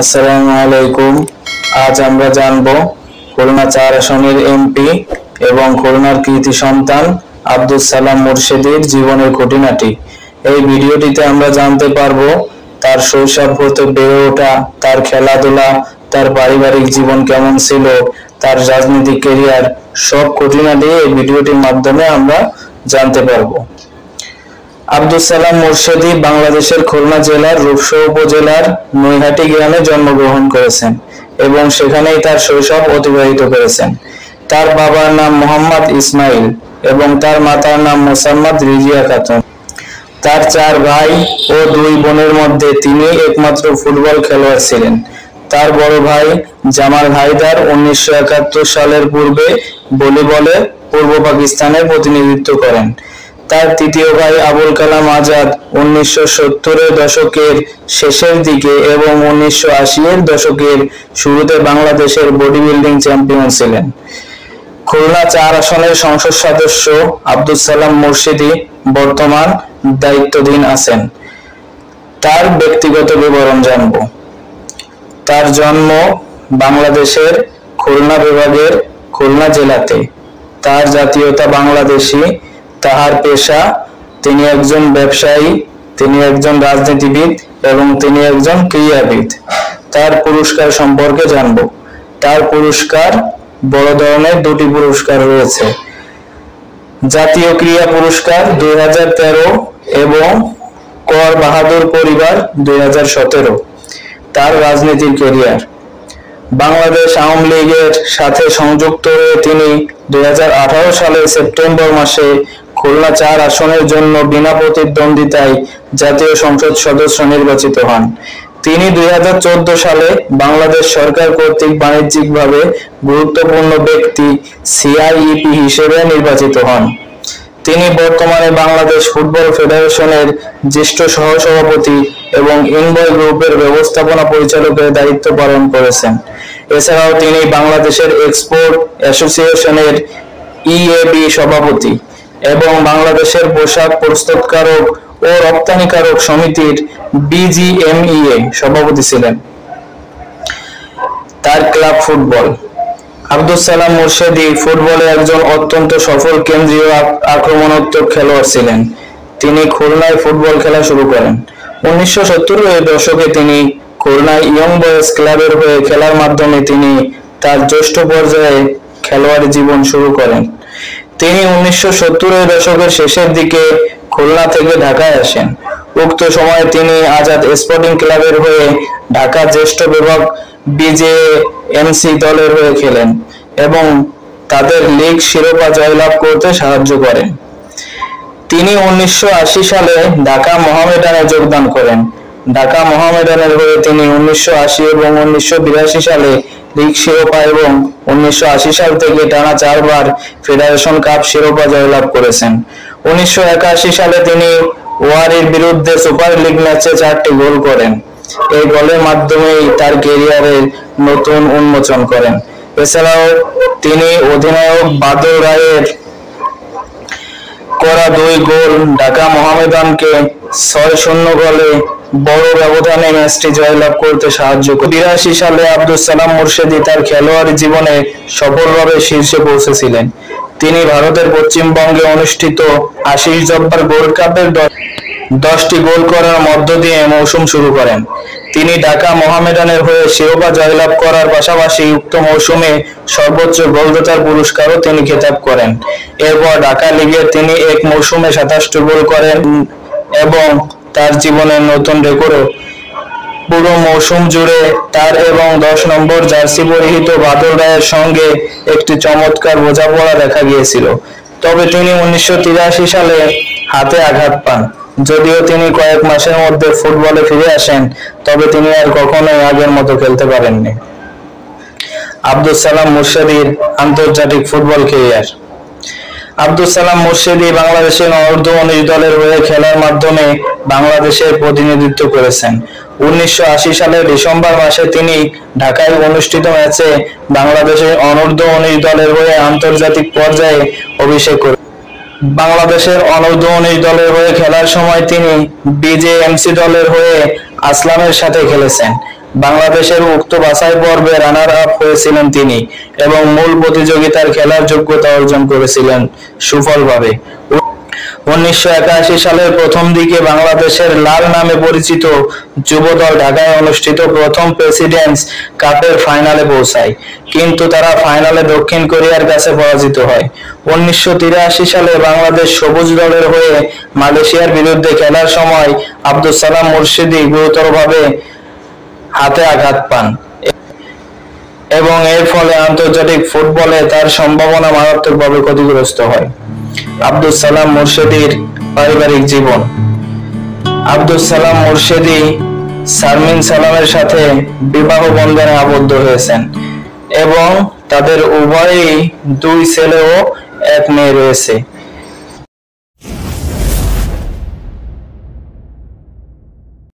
আসসালামু আলাইকুম। আজ আমরা জানব খুলনা চার আসনের এমপি এবং খুলনার কৃতি সন্তান আব্দুল সালাম মুর্শেদির জীবনের খুঁটিনাটি। এই ভিডিওটিতে আমরা জানতে পারব তার শৈশব হতে বেড়ে ওঠা, তার খেলাধুলা, তার পারিবারিক জীবন কেমন ছিল, তার রাজনৈতিক কেরিয়ার সব খুঁটিনাটি এই ভিডিওটির মাধ্যমে আমরা জানতে পারব। আব্দুল সালাম মুর্শেদি বাংলাদেশের খুলনা জেলার রূপসা উপজেলার নৈহাটি গ্রামে জন্মগ্রহণ করেছেন এবং সেখানেই তার শৈশব অতিবাহিত করেছেন। তার বাবার নাম মোহাম্মদ ইসমাইল এবং তার মাতার নাম মোসাম্মদ রিজিয়া খাতুন। তার চার ভাই ও দুই বোনের মধ্যে তিনি একমাত্র ফুটবল খেলোয়াড় ছিলেন। তার বড় ভাই জামাল হায়দার উনিশশো একাত্তর সালের পূর্বে ভলিবলে পূর্ব পাকিস্তানের প্রতিনিধিত্ব করেন। তার তৃতীয় ভাই আবুল কালাম আজাদ উনিশশো সত্তরের দশকের শেষের দিকে এবং উনিশশো আশির দশকের শুরুতে বাংলাদেশের বডি বিল্ডিং চ্যাম্পিয়ন ছিলেন। খুলনা চার আসনের সংসদ সদস্য আব্দুল সালাম মুর্শিদি বর্তমান দায়িত্বধীন আছেন। তার ব্যক্তিগত বিবরণ জানব। তার জন্ম বাংলাদেশের খুলনা বিভাগের খুলনা জেলাতে। তার জাতীয়তা বাংলাদেশী। তাহার পেশা, তিনি একজন ব্যবসায়ী, তিনি একজন রাজনীতিবিদ এবং তিনি একজন ক্রীড়াবিদ। তার পুরস্কার সম্পর্কে জানব। তার পুরস্কার বড় ধরনের দুটি পুরস্কার রয়েছে। জাতীয় ক্রীড়া পুরস্কার দুই এবং কর বাহাদুর পরিবার দুই হাজার সতেরো। তার রাজনীতির কেরিয়ার বাংলাদেশ আওয়ামী লীগের সাথে সংযুক্ত হয়ে তিনি দুই সালের সেপ্টেম্বর মাসে খুলনা চার আসনের জন্য বিনা প্রতিদ্বন্দ্বিতায় জাতীয় সংসদ সদস্য নির্বাচিত হন। তিনি দুই হাজার চোদ্দ সালে বাংলাদেশ সরকার কর্তৃক বাণিজ্যিকভাবে গুরুত্বপূর্ণ ব্যক্তি সিআইইপি হিসেবে নির্বাচিত হন। তিনি বর্তমানে বাংলাদেশ ফুটবল ফেডারেশনের জ্যেষ্ঠ সহসভাপতি এবং ইনবয় গ্রুপের ব্যবস্থাপনা পরিচালকের দায়িত্ব পালন করেছেন। এছাড়াও তিনি বাংলাদেশের এক্সপোর্ট অ্যাসোসিয়েশনের ইএবি সভাপতি। এবং বাংলাদেশের পোশাক প্রস্তুতকারক ও রপ্তানিকারক সমিতির বিজিএমইএ সভাপতি ছিলেন। তার ক্লাব ফুটবল। আব্দুল সালাম মুর্শেদি ফুটবলে একজন অত্যন্ত সফল কেন্দ্রীয় আক্রমণাত্মক খেলোয়াড় ছিলেন। তিনি খুলনায় ফুটবল খেলা শুরু করেন। উনিশশো সত্তরের দশকে তিনি খুলনায় ইয়ং বয়েজ ক্লাবের হয়ে খেলার মাধ্যমে তিনি তার জ্যেষ্ঠ পর্যায়ে খেলোয়াড় জীবন শুরু করেন। তিনি উনিশশো সত্তরের দশকের শেষের দিকে খুলনা থেকে ঢাকায় আসেন। উক্ত সময়ে তিনি আজাদ স্পোর্টিং ক্লাবের হয়ে ঢাকা জ্যেষ্ঠ বিভাগ বিজে বিজেএমসি দলের হয়ে খেলেন এবং তাদের লিগ শিরোপা জয়লাভ করতে সাহায্য করেন। তিনি উনিশশো আশি সালে ঢাকা মহামেডানে যোগদান করেন। ঢাকা মহামেডানের হয়ে তিনি উনিশশো আশি এবং উনিশশো বিরাশি সালে লিগ শিরোপা এবং উনিশশো আশি সাল থেকে টানা চারবার ফেডারেশন কাপ শিরোপা জয়লাভ করেছেন। উনিশশো একাশি সালে তিনি ওয়ারির বিরুদ্ধে সুপার লিগ ম্যাচে চারটি গোল করেন। এই গোলের মাধ্যমেই তার ক্যারিয়ারের নতুন উন্মোচন করেন। এছাড়াও তিনি অধিনায়ক বাদল রায়ের করা দুই গোল ঢাকা মোহামেডানকে ছয় শূন্য গোলে বড় ব্যবধানে ম্যাচটি জয়লাভ করতে সাহায্য করে। বিরাশি সালে আব্দুল সালাম মুর্শেদি তার খেলোয়াড়ি জীবনে সফলভাবে শীর্ষে পৌঁছেছিলেন। তিনি ভারতের পশ্চিমবঙ্গে অনুষ্ঠিত আশিস জব্বার গোল্ড কাপের দশটি গোল করার মধ্য দিয়ে মৌসুম শুরু করেন। তিনি ঢাকা মোহামেডানের হয়ে শিরোপা জয়লাভ করার পাশাপাশি উক্ত মৌসুমে সর্বোচ্চ গোলদাতার পুরস্কারও তিনি খেতাব করেন। এরপর ঢাকা লিগে তিনি এক মৌসুমে সাতাশটি গোল করেন এবং তার জীবনের নতুন রেকর্ডও। পুরো মৌসুম জুড়ে তার এবং দশ নম্বর জার্সি পরিহিত বাদল রায়ের সঙ্গে একটি চমৎকার বোঝাপড়া দেখা গিয়েছিল। তবে তিনি উনিশশো তিরাশি সালে হাতে আঘাত পান। যদিও তিনি কয়েক মাসের মধ্যে ফুটবলে ফিরে আসেন, তবে তিনি আর কখনোই আগের মতো খেলতে পারেননি। আব্দুল সালাম মুর্শেদির আন্তর্জাতিক ফুটবল কেরিয়ার। আব্দুল সালাম মুর্শেদি বাংলাদেশের অর্ধ উনিশ দলের হয়ে খেলার মাধ্যমে বাংলাদেশের প্রতিনিধিত্ব করেছেন। উনিশশো আশি সালের ডিসেম্বর মাসে তিনি ঢাকায় অনুষ্ঠিত ম্যাচে বাংলাদেশের অনূর্ধ্ব উনিশ দলের হয়ে আন্তর্জাতিক পর্যায়ে অভিষেক করেন। বাংলাদেশের অনূর্ধ্ব উনিশ দলের হয়ে খেলার সময় তিনি বিজেএমসি দলের হয়ে আসলামের সাথে খেলেছেন। বাংলাদেশের উক্ত বাছাই পর্বে রানার আপ হয়েছিলেন তিনি এবং মূল প্রতিযোগিতার খেলার যোগ্যতা অর্জন করেছিলেন সুফলভাবে। উনিশশো একাশি সালের প্রথম দিকে বাংলাদেশের লাল নামে পরিচিত যুবদল ঢাকায় অনুষ্ঠিত প্রথম প্রেসিডেন্টস কাপের ফাইনালে পৌঁছায়, কিন্তু তারা ফাইনালে দক্ষিণ কোরিয়ার কাছে পরাজিত হয়। উনিশশো তিরাশি সালে বাংলাদেশ সবুজ দলের হয়ে মালয়েশিয়ার বিরুদ্ধে খেলার সময় আব্দুল সালাম মুর্শিদি গুরুতরভাবে হাতে আঘাত পান। এবং এর ফলে আন্তর্জাতিক ফুটবলে তার সম্ভাবনা মারাত্মকভাবে ক্ষতিগ্রস্ত হয়। আব্দুল সালাম মুর্শেদির পারিবারিক জীবন। আব্দুল সালাম মুর্শেদি সারমিন সালামের সাথে বিবাহ বন্ধনে আবদ্ধ হয়েছেন এবং তাদের উভয়ই দুই ছেলে ও এক মেয়ে রয়েছে।